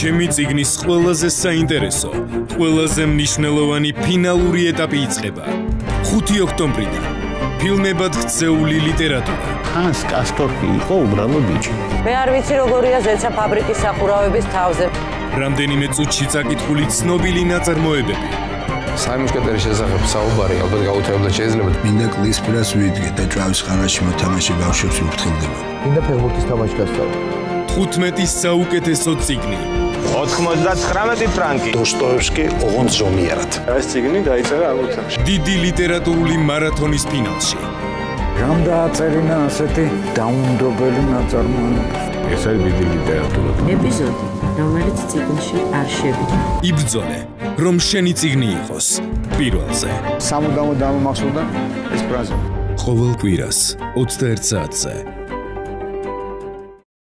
ჩემი ციგნის ყველაზე საინტერესო, ყველაზე მნიშვნელოვანი ფინალური ეტაპი იწყება. 5 ოქტომბრიდან ფილმებად ქცეული ლიტერატურა. ხანს კასტორფი იყო უბრალო ბიჭი. მე არ ვიცი როგორია ზეცა ფაბრიკის სახურავების თავზე. რამდენიმე წუთში წაკითხული ცნობილი ნაწარმოებები. საიმუშკეტერის შესახებ საუბარი ალბათ გაუთავებდა შეიძლება. მინდა კლის პირას ვიდგე და ჭავის ხანაში მოთამაშე ბავშვებს ვფრთხილდება. მინდა ფეხბურთის თამაში გასწავლო. 15 საუკეთესო ციგნი. 99 ფრანკი. დოსტოევსკი ოღონდ ზომიერად. ეს ციგნი დაიწერა ამოცებში. დიდი ლიტერატურული მარათონის ფინალში. რამ დააწერინა ასეთი დაუნდობელი ნაწარმოები? ეს არის დიდი ლიტერატურა. ეპიზოდი, რომელიც ციგნში არ შევიდა. იბრძოლე, რომ შენი ციგნი იყოს პირველზე. სამუდამო დამამახსოვრდა ეს ფრაზა. ყოველ კვირას 21 საათზე